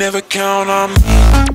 Never count on me.